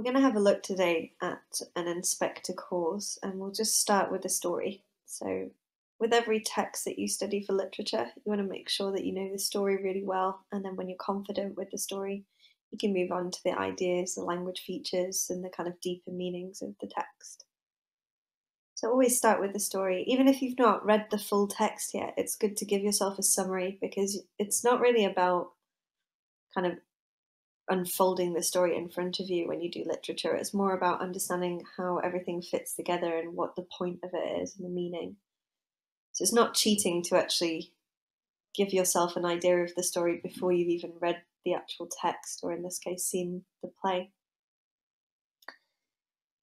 we're going to have a look today at an inspector calls, and we'll just start with the story. So, with every text that you study for literature, you want to make sure that you know the story really well, and then when you're confident with the story, you can move on to the ideas, the language features, and the kind of deeper meanings of the text. So always start with the story. Even if you've not read the full text yet, it's good to give yourself a summary because it's not really about kind of unfolding the story in front of you when you do literature. It's more about understanding how everything fits together and what the point of it is and the meaning. So it's not cheating to actually give yourself an idea of the story before you've even read the actual text, or in this case, seen the play.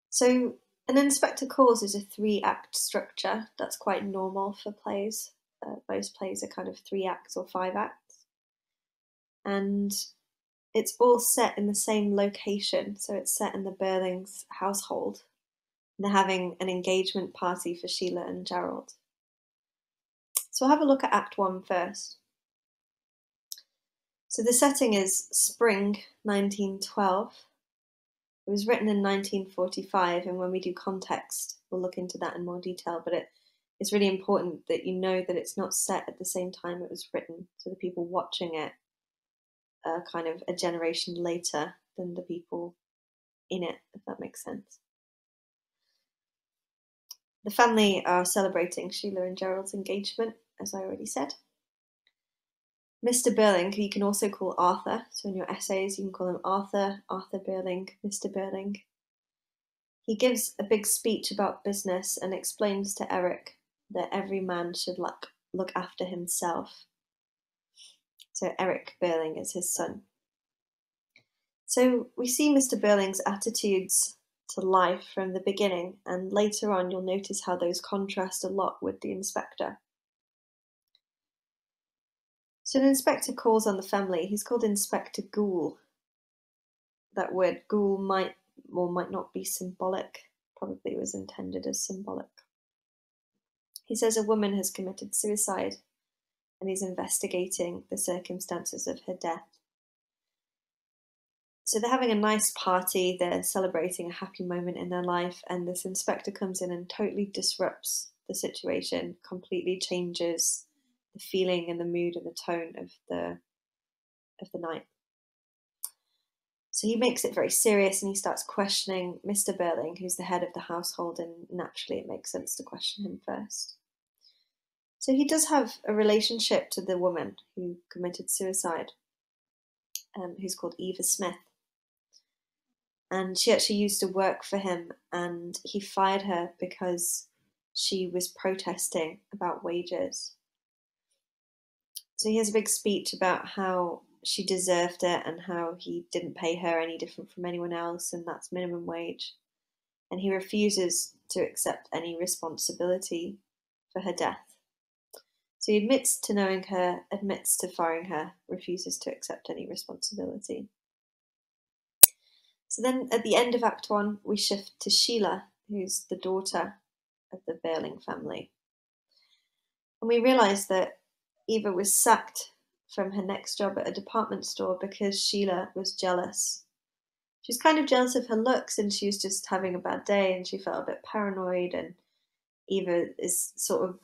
So an inspector calls is a three act structure. That's quite normal for plays. Uh, most plays are kind of three acts or five acts. And it's all set in the same location. So it's set in the Birlings household. they're having an engagement party for Sheila and Gerald. So we'll have a look at Act One first. So the setting is spring 1912 it was written in 1945, and when we do context, we'll look into that in more detail. But it, it's really important that you know that it's not set at the same time it was written, so the people watching it are kind of a generation later than the people in it, if that makes sense. The family are celebrating Sheila and Gerald's engagement, as I already said. Mr. Birling, you can also call Arthur. So in your essays, you can call him Arthur, Arthur Birling, Mr. Birling. He gives a big speech about business and explains to Eric that every man should look, look after himself. So Eric Birling is his son. So we see Mr. Birling's attitudes to life from the beginning, and later on you'll notice how those contrast a lot with the inspector. So an inspector calls on the family. He's called Inspector Goole. That word ghoul might or might not be symbolic. Probably was intended as symbolic. He says a woman has committed suicide and he's investigating the circumstances of her death. So they're having a nice party, they're celebrating a happy moment in their life, and this inspector comes in and totally disrupts the situation, completely changes the feeling and the mood and the tone of the of the night. So he makes it very serious and he starts questioning Mr. Birling, who's the head of the household, and naturally it makes sense to question him first. So he does have a relationship to the woman who committed suicide, um, who's called Eva Smith. And she actually used to work for him, and he fired her because she was protesting about wages. So he has a big speech about how she deserved it and how he didn't pay her any different from anyone else, and that's minimum wage. And he refuses to accept any responsibility for her death. So he admits to knowing her, admits to firing her, refuses to accept any responsibility. So then at the end of Act One, we shift to Sheila, who's the daughter of the Burling family. And we realise that Eva was sacked from her next job at a department store because Sheila was jealous. She was kind of jealous of her looks and she was just having a bad day and she felt a bit paranoid. And Eva is sort of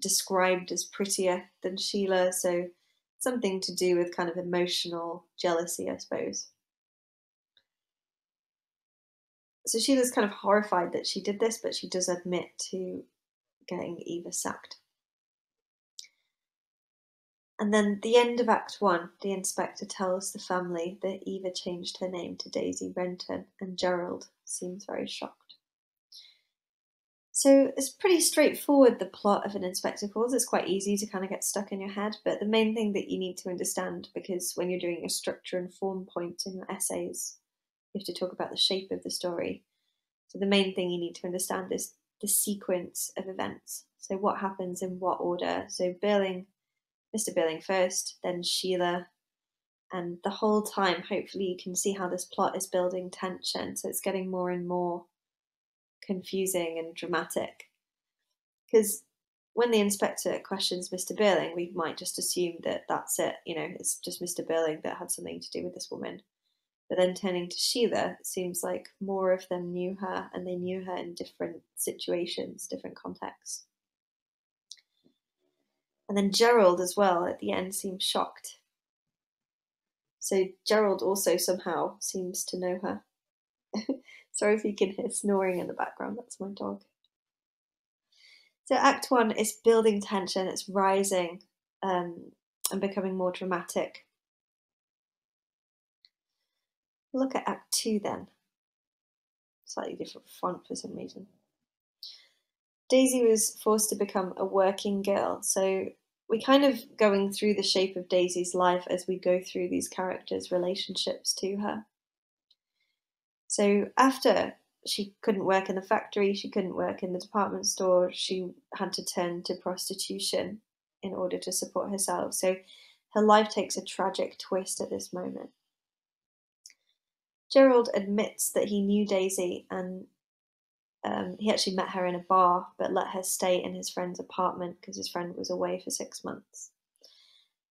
described as prettier than Sheila, so something to do with kind of emotional jealousy, I suppose. So Sheila's kind of horrified that she did this, but she does admit to getting Eva sacked. And then the end of Act One, the inspector tells the family that Eva changed her name to Daisy Renton, and Gerald seems very shocked. So it's pretty straightforward, the plot of an Inspector Calls. It's quite easy to kind of get stuck in your head, but the main thing that you need to understand, because when you're doing a structure and form point in your essays, you have to talk about the shape of the story. So the main thing you need to understand is the sequence of events. So what happens in what order. So Birling, Mr. Birling first, then Sheila, and the whole time, hopefully, you can see how this plot is building tension. So it's getting more and more confusing and dramatic. Because when the inspector questions Mr. Birling, we might just assume that that's it. You know, it's just Mr. Birling that had something to do with this woman. But then turning to Sheila, it seems like more of them knew her and they knew her in different situations, different contexts. And then Gerald as well at the end seems shocked. So Gerald also somehow seems to know her. Sorry if you can hear snoring in the background, that's my dog. So Act One is building tension, it's rising um, and becoming more dramatic. Look at Act Two then. Slightly different font for some reason. Daisy was forced to become a working girl, so we're kind of going through the shape of Daisy's life as we go through these characters' relationships to her. So after she couldn't work in the factory, she couldn't work in the department store, she had to turn to prostitution in order to support herself. So her life takes a tragic twist at this moment. Gerald admits that he knew Daisy and um, he actually met her in a bar but let her stay in his friend's apartment because his friend was away for six months.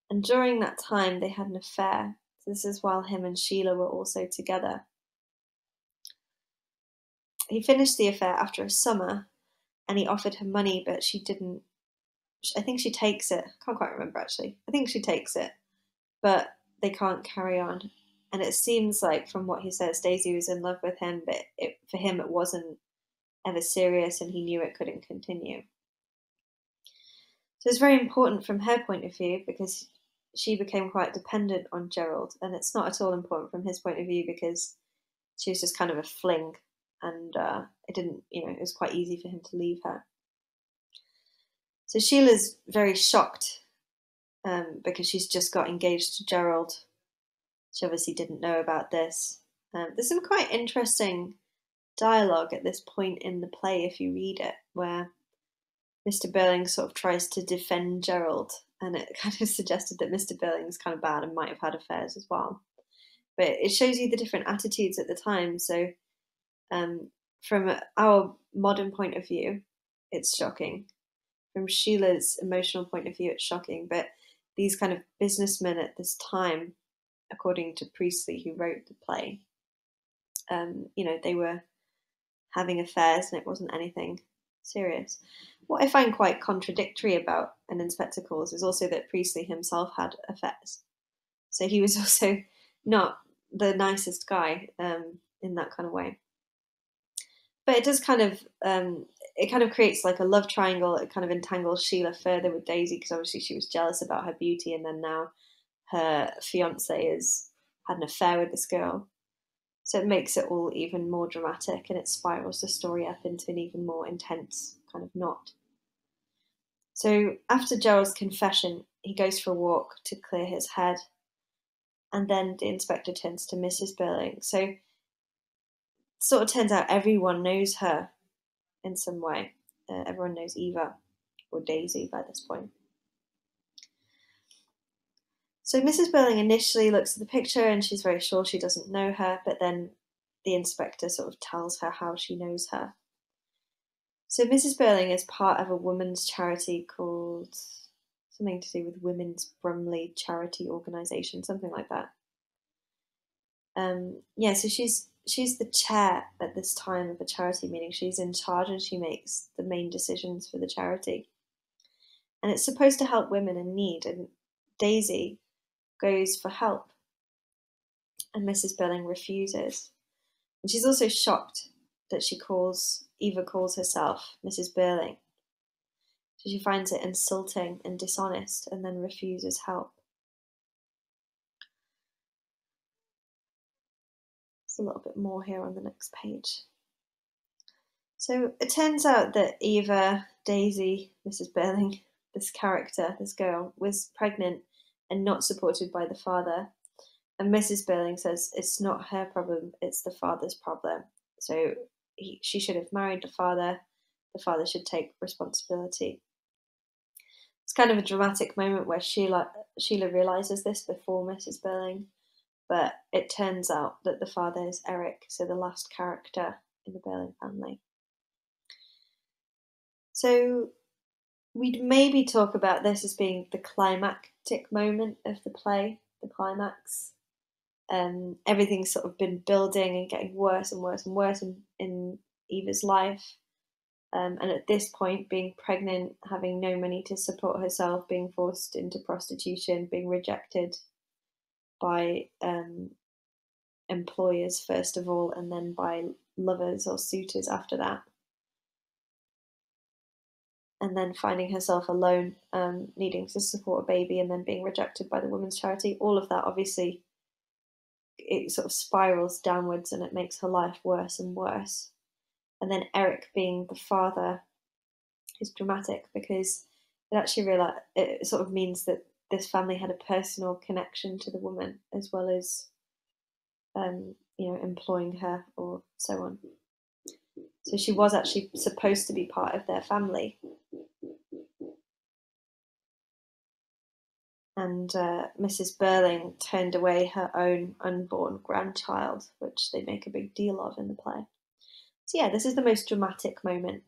And during that time, they had an affair. So this is while him and Sheila were also together. He finished the affair after a summer and he offered her money, but she didn't. I think she takes it. I can't quite remember actually. I think she takes it, but they can't carry on. And it seems like, from what he says, Daisy was in love with him, but it, for him it wasn't ever serious and he knew it couldn't continue. So it's very important from her point of view because she became quite dependent on Gerald, and it's not at all important from his point of view because she was just kind of a fling and uh, it didn't, you know, it was quite easy for him to leave her. So Sheila's very shocked um, because she's just got engaged to Gerald. She obviously didn't know about this. Um, there's some quite interesting dialogue at this point in the play, if you read it, where Mr. Birling sort of tries to defend Gerald, and it kind of suggested that Mr. Birling's kind of bad and might have had affairs as well. But it shows you the different attitudes at the time. So um, from our modern point of view, it's shocking. From Sheila's emotional point of view, it's shocking. But these kind of businessmen at this time, according to Priestley, who wrote the play, um, you know, they were having affairs and it wasn't anything serious. What I find quite contradictory about An Inspector Calls is also that Priestley himself had affairs. So he was also not the nicest guy um, in that kind of way but it does kind of um, it kind of creates like a love triangle. It kind of entangles Sheila further with Daisy because obviously she was jealous about her beauty, and then now her fiance has had an affair with this girl. So it makes it all even more dramatic, and it spirals the story up into an even more intense kind of knot. So after Gerald's confession, he goes for a walk to clear his head, and then the inspector turns to Mrs. Birling. So sort of turns out everyone knows her in some way. Uh, everyone knows Eva or Daisy by this point. So Mrs. Birling initially looks at the picture and she's very sure she doesn't know her, but then the inspector sort of tells her how she knows her. So Mrs. Birling is part of a women's charity called something to do with Women's Brumley Charity Organisation, something like that. Um, yeah, so she's she's the chair at this time of a charity meeting. She's in charge and she makes the main decisions for the charity. And it's supposed to help women in need. And Daisy goes for help. And Mrs. Birling refuses. And she's also shocked that she calls, Eva calls herself Mrs. Birling. So she finds it insulting and dishonest and then refuses help. A little bit more here on the next page. So it turns out that Eva, Daisy, Mrs. Birling, this character, this girl, was pregnant and not supported by the father. And Mrs. Birling says it's not her problem, it's the father's problem. So he, she should have married the father, the father should take responsibility. It's kind of a dramatic moment where Sheila, Sheila realizes this before Mrs. Birling but it turns out that the father is Eric, so the last character in the Birling family. So we'd maybe talk about this as being the climactic moment of the play, the climax. Um, everything's sort of been building and getting worse and worse and worse in, in Eva's life. Um, and at this point, being pregnant, having no money to support herself, being forced into prostitution, being rejected by um, employers first of all, and then by lovers or suitors after that. And then finding herself alone, um, needing to support a baby, and then being rejected by the women's charity. All of that, obviously, it sort of spirals downwards, and it makes her life worse and worse. And then Eric being the father is dramatic because it actually realize it sort of means that this family had a personal connection to the woman as well as um, you know employing her or so on. So she was actually supposed to be part of their family. And uh, Mrs. Birling turned away her own unborn grandchild, which they make a big deal of in the play. So, yeah, this is the most dramatic moment.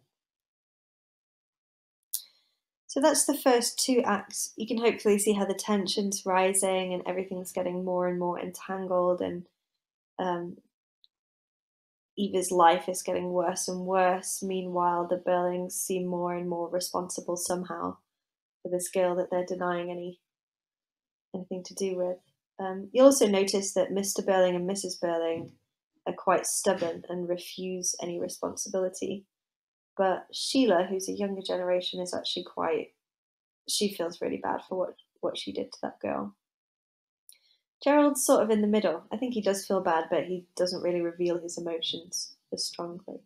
So, that's the first two acts. You can hopefully see how the tension's rising and everything's getting more and more entangled, and um, Eva's life is getting worse and worse. Meanwhile, the Birlings seem more and more responsible somehow for this girl that they're denying any anything to do with. Um, you also notice that Mr. Birling and Mrs. Birling are quite stubborn and refuse any responsibility. But Sheila, who's a younger generation, is actually quite. She feels really bad for what, what she did to that girl. Gerald's sort of in the middle. I think he does feel bad, but he doesn't really reveal his emotions as strongly.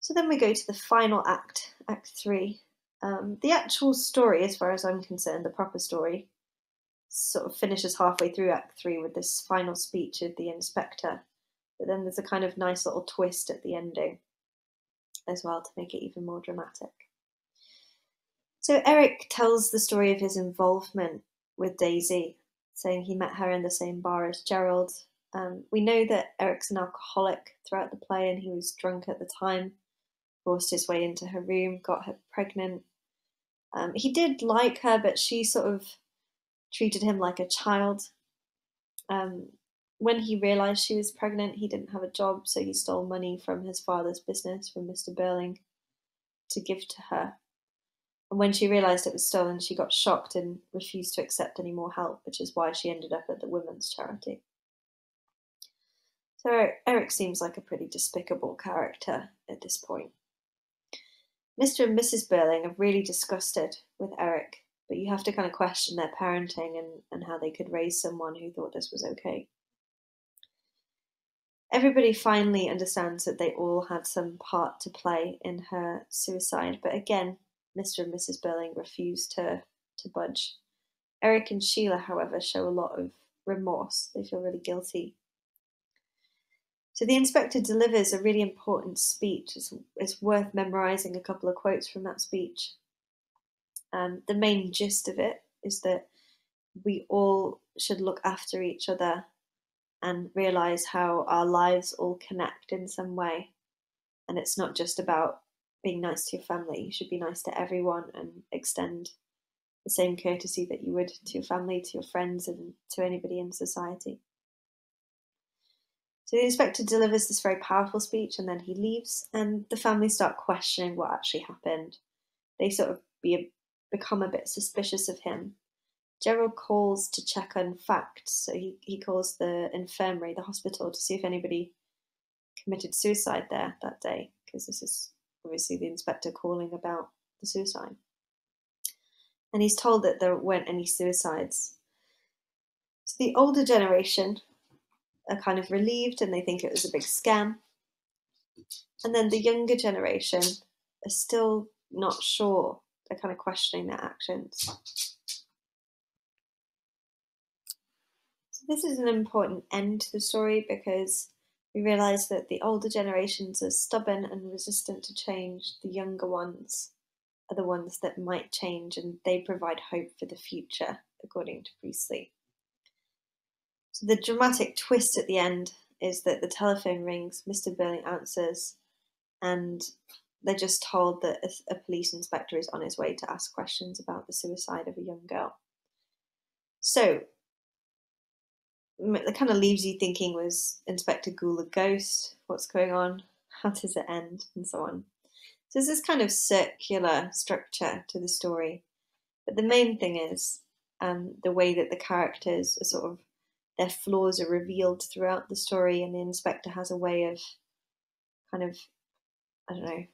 So then we go to the final act, Act 3. Um, the actual story, as far as I'm concerned, the proper story, sort of finishes halfway through Act Three with this final speech of the inspector. But then there's a kind of nice little twist at the ending as well to make it even more dramatic. So Eric tells the story of his involvement with Daisy, saying he met her in the same bar as Gerald. Um, we know that Eric's an alcoholic throughout the play and he was drunk at the time, forced his way into her room, got her pregnant. Um, he did like her, but she sort of treated him like a child. Um, when he realized she was pregnant, he didn't have a job, so he stole money from his father's business, from Mr. Birling, to give to her. And when she realized it was stolen, she got shocked and refused to accept any more help, which is why she ended up at the women's charity. So Eric seems like a pretty despicable character at this point. Mr. and Mrs. Birling are really disgusted with Eric but you have to kind of question their parenting and, and how they could raise someone who thought this was okay. Everybody finally understands that they all had some part to play in her suicide, but again, Mr. and Mrs. Birling refuse to, to budge. Eric and Sheila, however, show a lot of remorse. They feel really guilty. So the inspector delivers a really important speech. It's, it's worth memorizing a couple of quotes from that speech. Um, the main gist of it is that we all should look after each other and realize how our lives all connect in some way. And it's not just about being nice to your family, you should be nice to everyone and extend the same courtesy that you would to your family, to your friends, and to anybody in society. So the inspector delivers this very powerful speech and then he leaves, and the family start questioning what actually happened. They sort of be become a bit suspicious of him. Gerald calls to check on facts, so he, he calls the infirmary, the hospital, to see if anybody committed suicide there that day, because this is obviously the inspector calling about the suicide. And he's told that there weren't any suicides. So the older generation are kind of relieved and they think it was a big scam. And then the younger generation are still not sure they're kind of questioning their actions. So this is an important end to the story because we realise that the older generations are stubborn and resistant to change. The younger ones are the ones that might change and they provide hope for the future, according to Priestley. So the dramatic twist at the end is that the telephone rings, Mr. Birling answers, and they're just told that a, a, police inspector is on his way to ask questions about the suicide of a young girl. So, it kind of leaves you thinking was Inspector Goole a ghost? What's going on? How does it end? And so on. So there's this kind of circular structure to the story. But the main thing is um, the way that the characters are sort of their flaws are revealed throughout the story, and the inspector has a way of kind of, I don't know,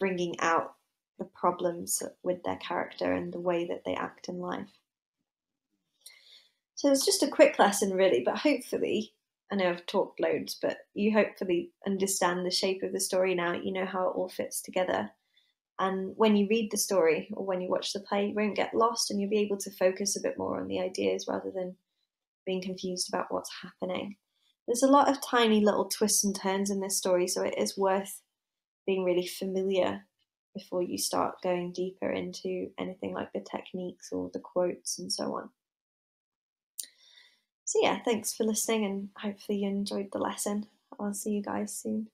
bringing out the problems with their character and the way that they act in life. So it's just a quick lesson, really, but hopefully, I know I've talked loads, but you hopefully understand the shape of the story now. You know how it all fits together. And when you read the story or when you watch the play, you won't get lost and you'll be able to focus a bit more on the ideas rather than being confused about what's happening. There's a lot of tiny little twists and turns in this story, so it is worth being really familiar before you start going deeper into anything like the techniques or the quotes and so on. So, yeah, thanks for listening and hopefully you enjoyed the lesson. I'll see you guys soon.